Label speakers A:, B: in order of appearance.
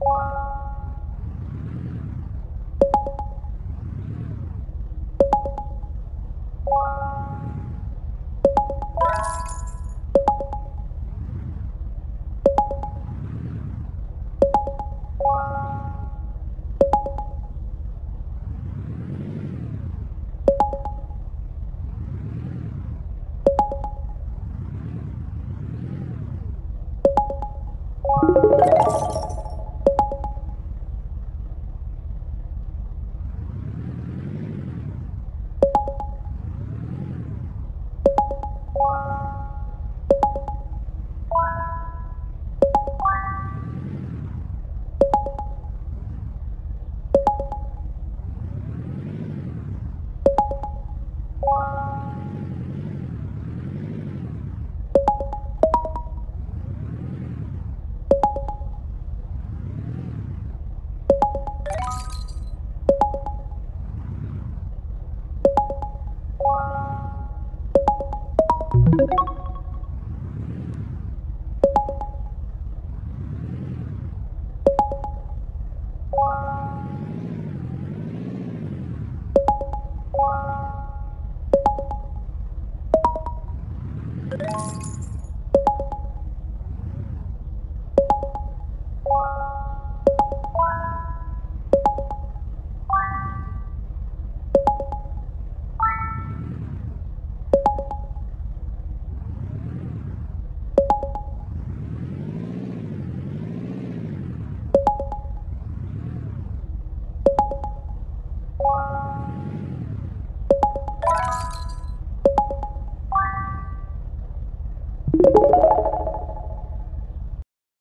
A: Thank you. you